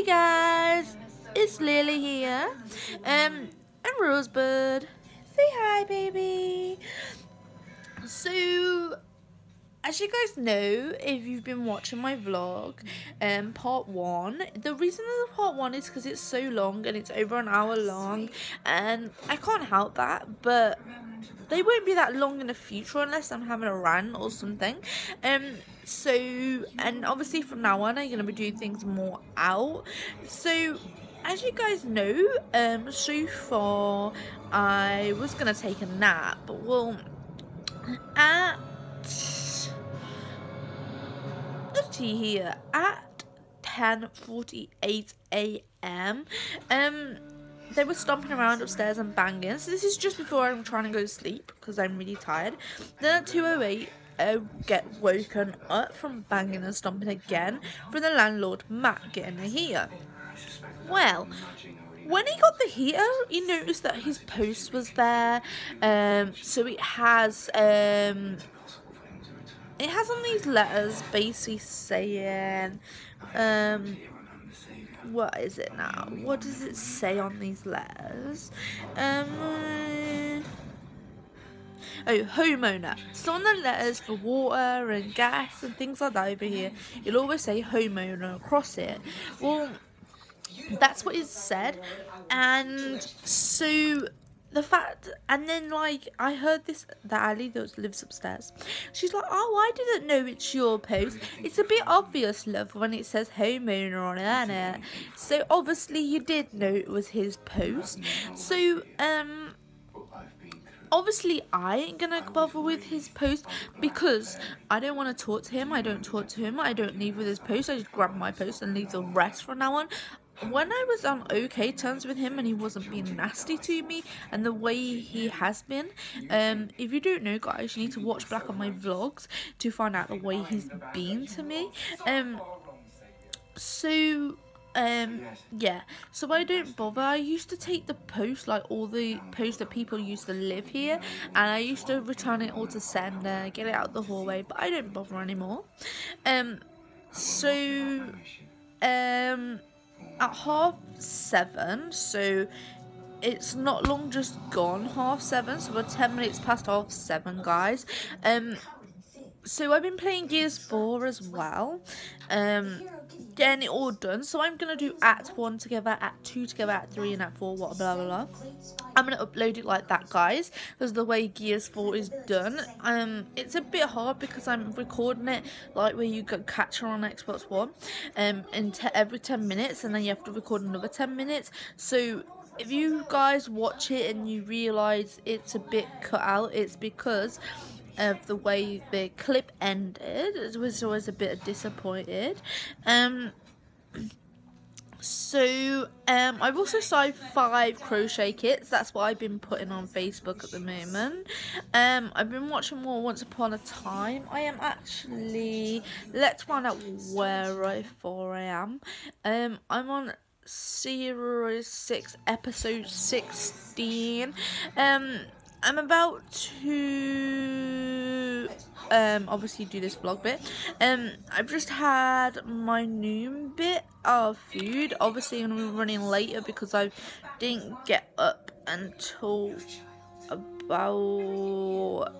Hey guys, it's Lily here. Um, and Rosebud. Say hi, baby. So, as you guys know, if you've been watching my vlog, um, part one, the reason the part one is because it's so long and it's over an hour long, and I can't help that, but they won't be that long in the future unless I'm having a rant or something. Um, so, and obviously from now on, I'm going to be doing things more out. So, as you guys know, um, so far, I was going to take a nap, but well, at, let's see here, at 10.48 a.m., um, they were stomping around upstairs and banging. So this is just before I'm trying to go to sleep because I'm really tired. Then at 2.08, I get woken up from banging and stomping again from the landlord, Matt, getting a heater. Well, when he got the heater, he noticed that his post was there. Um, so it has... Um, it has on these letters basically saying um, what is it now? What does it say on these letters? Um, oh, homeowner. So on the letters for water and gas and things like that over here, you'll always say homeowner across it. Well, that's what it said. And so the fact and then like I heard this that Ali that lives upstairs. She's like oh I didn't know it's your post. It's a bit obvious love when it says homeowner on it, it? So obviously you did know it was his post. So um obviously I ain't gonna bother with his post because I don't want to talk to him. I don't talk to him. I don't leave with his post. I just grab my post and leave the rest from now on when I was on okay terms with him and he wasn't being nasty to me and the way he has been, um, if you don't know guys, you need to watch back on my vlogs to find out the way he's been to me. Um, so um yeah. So i don't bother. I used to take the post like all the posts that people used to live here and i used to return it all to sender get it out the hallway but i don't bother anymore. Um so um at half seven, so it's not long just gone half seven, so we're 10 minutes past half seven, guys. Um, so I've been playing Gears 4 as well, um, getting it all done. So I'm going to do Act 1 together, Act 2 together, Act 3 and Act 4, blah, blah, blah. I'm going to upload it like that, guys, because the way Gears 4 is done, um, it's a bit hard because I'm recording it like where you catch her on Xbox One, um, in every 10 minutes, and then you have to record another 10 minutes. So if you guys watch it and you realise it's a bit cut out, it's because of the way the clip ended. It was always a bit disappointed. Um, so um, I've also started five crochet kits. That's what I've been putting on Facebook at the moment. Um, I've been watching more Once Upon a Time. I am actually let's find out where I for I am. Um, I'm on series six, episode sixteen. Um, I'm about to um obviously do this vlog bit. Um I've just had my noon bit of food. Obviously I'm running later because I didn't get up until about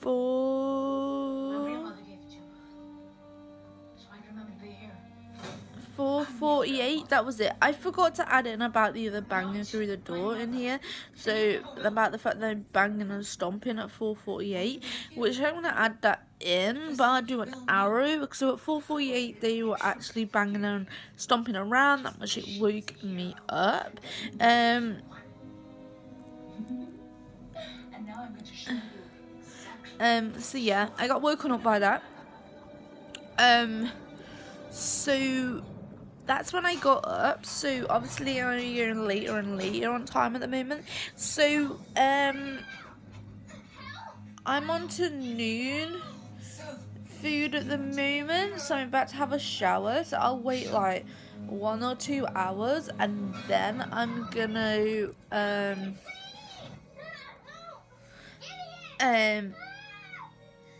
four 448 that was it. I forgot to add in about the other banging through the door in here. So about the fact that i'm banging and stomping at 448 which i'm gonna add that in but i'll do an arrow so at 448 they were actually banging and stomping around. That much it woke me up. Um And now I'm going to show you. um so yeah i got woken up by that. Um so that's when I got up. So obviously I'm getting later and later on time at the moment. So um, I'm on to noon food at the moment. So I'm about to have a shower. So I'll wait like one or two hours and then I'm gonna um um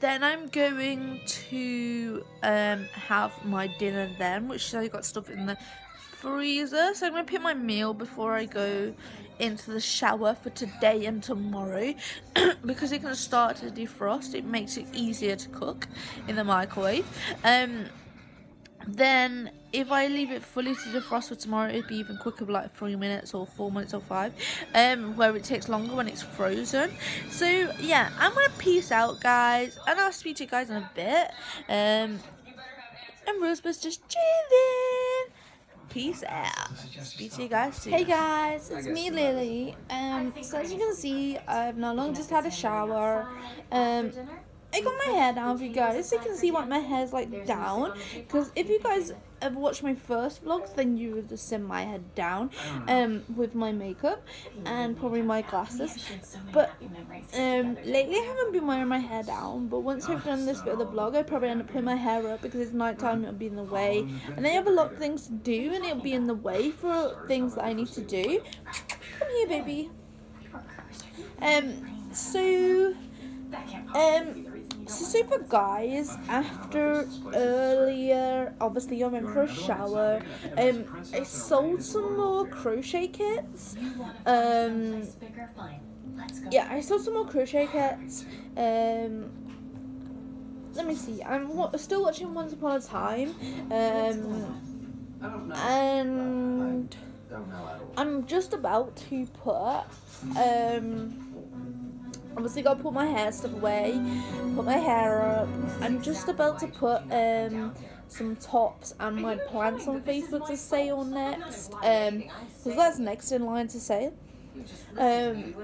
then I'm going to um, have my dinner then, which I got stuff in the freezer. So I'm going to pick my meal before I go into the shower for today and tomorrow because it can start to defrost. It makes it easier to cook in the microwave. Um, then if I leave it fully to defrost for tomorrow it'd be even quicker like three minutes or four minutes or five um where it takes longer when it's frozen. So yeah I'm gonna peace out guys and I'll speak to you guys in a bit. Um and Rosebuds just chilling. Peace out. Speak to you guys soon. Hey guys, it's me Lily. Um, so as you can see, I've not long just had a shower. Um, I got my hair down for you guys, so you can see what my hair's like down. Because if you guys ever watched my first vlogs, then you would have seen my head down, um, with my makeup and probably my glasses. But um, lately I haven't been wearing my hair down. But once I've done this bit of the vlog, I probably end up putting my hair up because it's night time. It'll be in the way, and I have a lot of things to do, and it'll be in the way for things that I need to do. Come here, baby. Um, so, um, so, so for guys, after earlier, obviously I went for a shower. Um, I sold some more crochet kits. Um, yeah, I sold some more crochet kits. Um, let me see. I'm wa- still watching Once Upon a Time. Um, and I'm just about to put um obviously gotta put my hair stuff away, put my hair up. I'm just about to put um some tops and my plants on Facebook to sale next. Um because that's next in line to sale. Um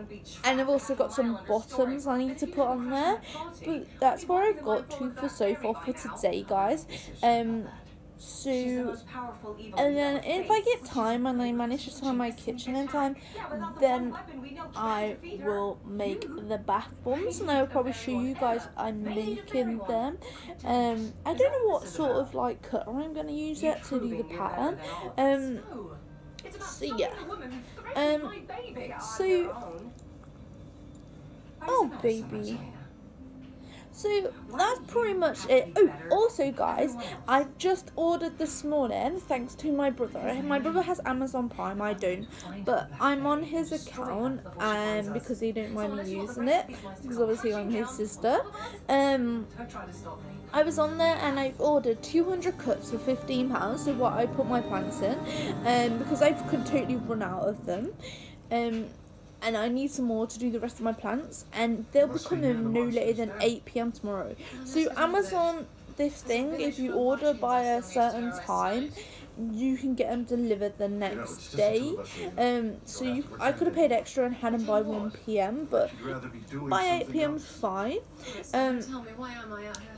and I've also got some bottoms I need to put on there. But that's where I've got to for so far for today guys. Um so and then if I get time and I manage to time my kitchen in time, then I will make the bath bombs and I will probably show you guys I'm making them. Um, I don't know what sort of like cutter I'm going to use yet to do the pattern. Um, so yeah. Um, so, oh baby. So that's pretty much it. Oh, also, guys, I just ordered this morning thanks to my brother. My brother has Amazon Prime, I don't, but I'm on his account um, because he didn't mind me using it because obviously I'm his sister. Um, I was on there and I've ordered 200 cups for 15 pounds, so what I put my plants in, um, because I've could totally run out of them. Um, and I need some more to do the rest of my plants and they'll be coming no later than 8 p.m. tomorrow. So Amazon this thing if you order by a certain time you can get them delivered the next day. Um, so you, I could have paid extra and had them by 1 p.m. but by 8 p.m. is fine. Um,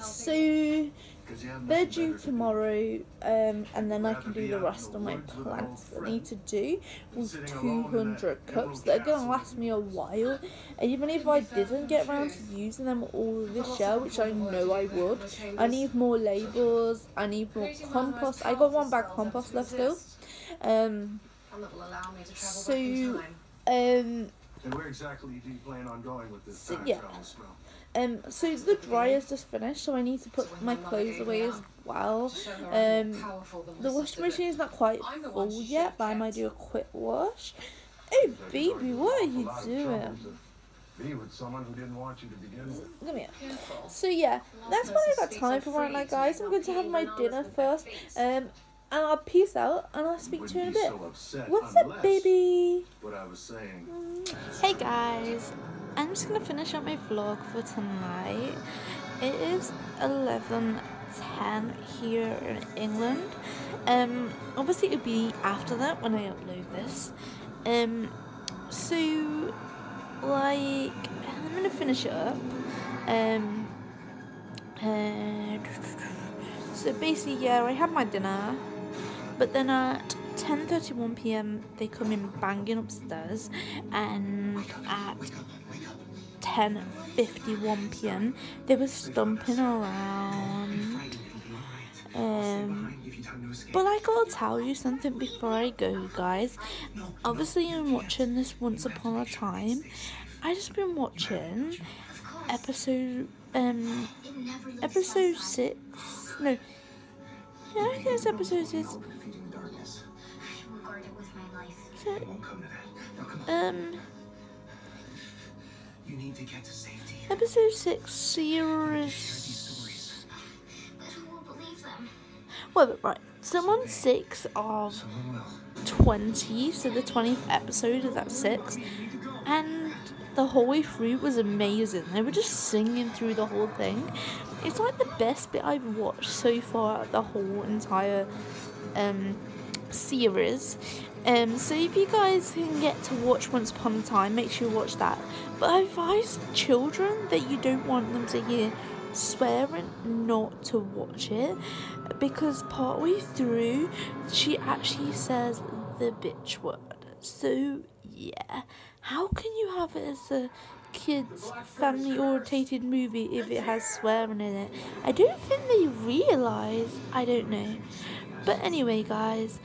so they're due tomorrow, um, and then I can do the rest of my plants that I need to do with 200 cups. They're going to last me a while. And even if I didn't get around to using them all this year, which I know I would, I need more labels, I need more compost. I got one bag of compost left still. Um, so, um, And where exactly do you plan on going with this So, time yeah. Um, so the dryer's just finished, so I need to put my clothes away as well. Um, the washing machine is not quite full yet, but I might do a quick wash. Hey, baby, what are you A lot of doing? Be with someone who didn't want you to begin with. Come here. So yeah, that's what I got time for right now, guys. I'm going to have my dinner first. Um, and I'll peace out, and I'll speak to you in a bit. so upset What's up, baby? What I was saying. Hey guys, I'm just gonna finish up my vlog for tonight. It is 11:10 here in England. Um, obviously it'll be after that when I upload this. Um, so like I'm gonna finish it up. Um, uh, so basically, yeah, I had my dinner, but then at 10:31 p.m. they come in banging upstairs, and at 10:51 p.m. they were stomping around. Um, but I gotta tell you something before I go, guys. Obviously, I'm watching this Once Upon a Time. I just been watching, episode um episode six. No. Yeah, I think it's episode six. Darkness. I will guard it with my life. So, It won't come to that. Now come on. um, You need to get to safety. episode six series. But who will believe them? Well, right. Someone six of 20, so the 20th episode is that 6. And the whole way through was amazing. They were just singing through the whole thing. It's like the best bit I've watched so far, the whole entire um, series. Um, so if you guys can get to watch Once Upon a Time, make sure you watch that. But I advise children that you don't want them to hear swearing not to watch it because partway through she actually says the bitch word. So yeah, how can you have it as a kids family orientated movie if it has swearing in it? I don't think they realise. I don't know. But anyway, guys,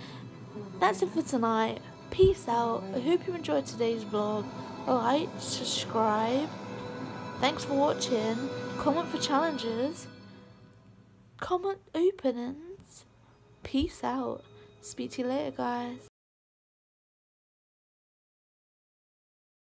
that's it for tonight. Peace out. I hope you enjoyed today's vlog. Like, subscribe. Thanks for watching. Comment for challenges. Comment openings. Peace out. Speak to you later, guys.